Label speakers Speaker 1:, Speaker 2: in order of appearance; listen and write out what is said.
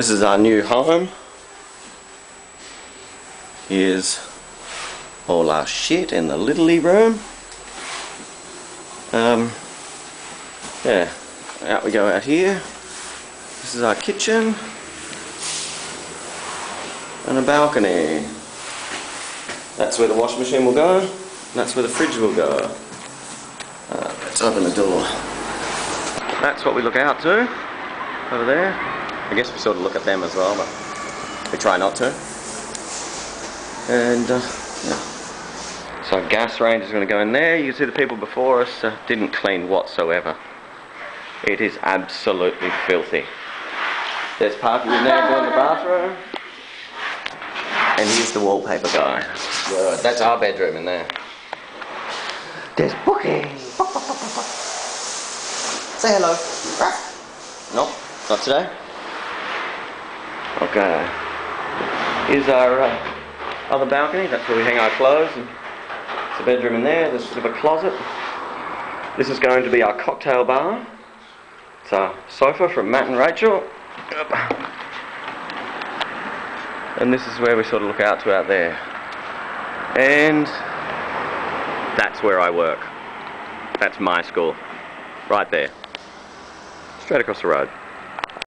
Speaker 1: This is our new home. Here's all our shit in the little room. Um, yeah, out we go out here. This is our kitchen. And a balcony. That's where the washing machine will go. That's where the fridge will go. Uh, let's open the door. That's what we look out to over there. I guess we sort of look at them as well, but we try not to. And uh, yeah. So gas range is going to go in there. You can see the people before us uh, didn't clean whatsoever. It is absolutely filthy. There's parking in there going to the bathroom. And here's the wallpaper guy. That's our bedroom in there. There's booking. Say hello. Nope, not today. Okay. Here's our uh, other balcony. That's where we hang our clothes. And it's a bedroom in there. There's sort of a closet. This is going to be our cocktail bar. It's our sofa from Matt and Rachel. And this is where we sort of look out to out there. And that's where I work. That's my school. Right there. Straight across the road.